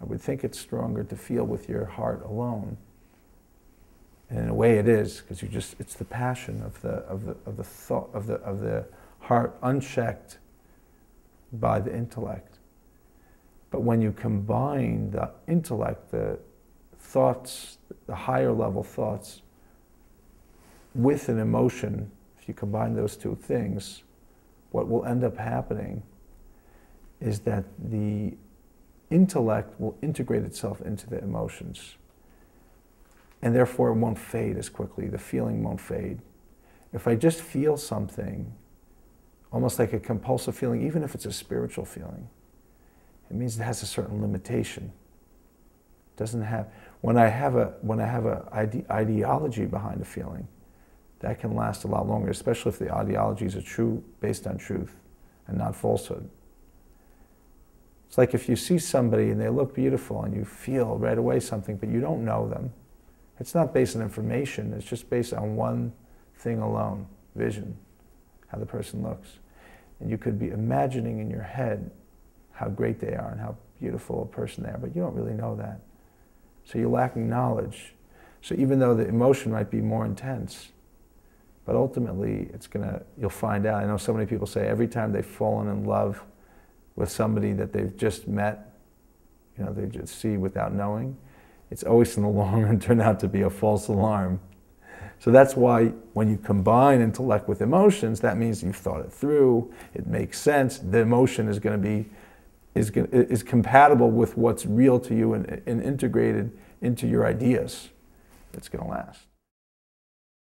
I would think it's stronger to feel with your heart alone. And in a way it is, because you just, it's the passion of the, of the, of the thought, of the, of the heart unchecked by the intellect. But when you combine the intellect, the thoughts, the higher level thoughts, with an emotion, if you combine those two things, what will end up happening is that the intellect will integrate itself into the emotions. And therefore, it won't fade as quickly. The feeling won't fade. If I just feel something, almost like a compulsive feeling, even if it's a spiritual feeling, it means it has a certain limitation. It doesn't have when I have a when I have a ide- ideology behind a feeling, that can last a lot longer, especially if the ideologies are true, based on truth, and not falsehood. It's like if you see somebody and they look beautiful and you feel right away something, but you don't know them. It's not based on information, it's just based on one thing alone vision, how the person looks. And you could be imagining in your head how great they are and how beautiful a person they are, but you don't really know that. So you're lacking knowledge. So even though the emotion might be more intense, but ultimately it's gonna, you'll find out. I know so many people say every time they've fallen in love, with somebody that they've just met, you know, they just see without knowing, it's always in the long run turned out to be a false alarm. So that's why when you combine intellect with emotions, that means you've thought it through, it makes sense, the emotion is going to be is, is compatible with what's real to you and, and integrated into your ideas. It's going to last.